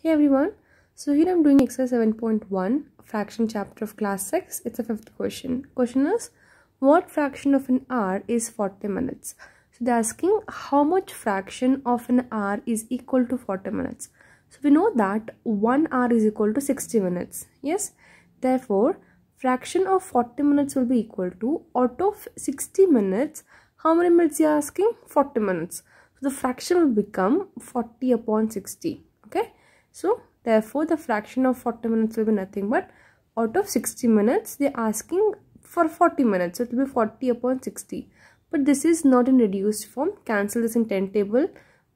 Hey everyone, so here I'm doing exercise 7.1 fraction chapter of class 6. It's a fifth question. Question is what fraction of an hour is 40 minutes? So they're asking how much fraction of an hour is equal to 40 minutes. So we know that 1 hour is equal to 60 minutes. Yes, therefore fraction of 40 minutes will be equal to out of 60 minutes how many minutes you're asking 40 minutes so the fraction will become 40 upon 60 okay so therefore the fraction of 40 minutes will be nothing but out of 60 minutes they're asking for 40 minutes. So it will be 40 upon 60. But this is not in reduced form. Cancel this in 10 table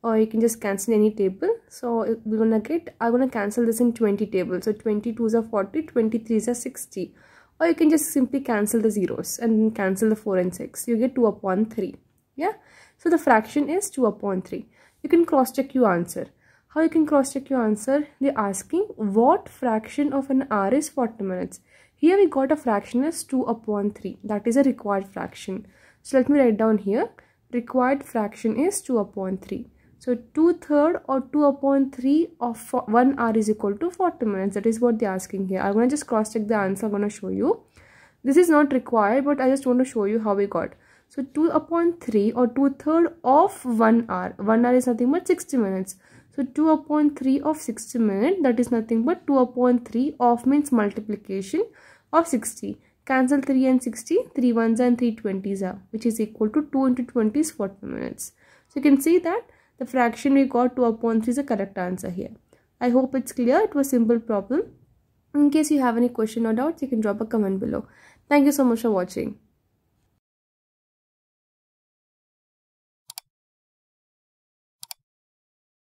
or you can just cancel any table. So we're gonna get I'm gonna cancel this in 20 table. So 22s are 40, 23s are 60. Or you can just simply cancel the zeros and cancel the 4 and 6. You get 2 upon 3. Yeah. So the fraction is 2 upon 3. You can cross check your answer. How you can cross check your answer? They're asking what fraction of an hour is 40 minutes. Here we got a fraction as 2 upon 3. That is a required fraction. So let me write down here. Required fraction is 2 upon 3. So 2 third or 2 upon 3 of 1 hour is equal to 40 minutes. That is what they're asking here. I'm going to just cross check the answer. I'm going to show you. This is not required but I just want to show you how we got. So 2 upon 3 or 2 third of 1 hour. 1 hour is nothing but 60 minutes. So 2 upon 3 of 60 minutes that is nothing but 2 upon 3 of means multiplication of 60. Cancel 3 and 60, 3 ones and 3 20s are which is equal to 2 into 20 is 40 minutes. So you can see that the fraction we got 2 upon 3 is the correct answer here. I hope it's clear. It was simple problem. In case you have any question or doubts, you can drop a comment below. Thank you so much for watching.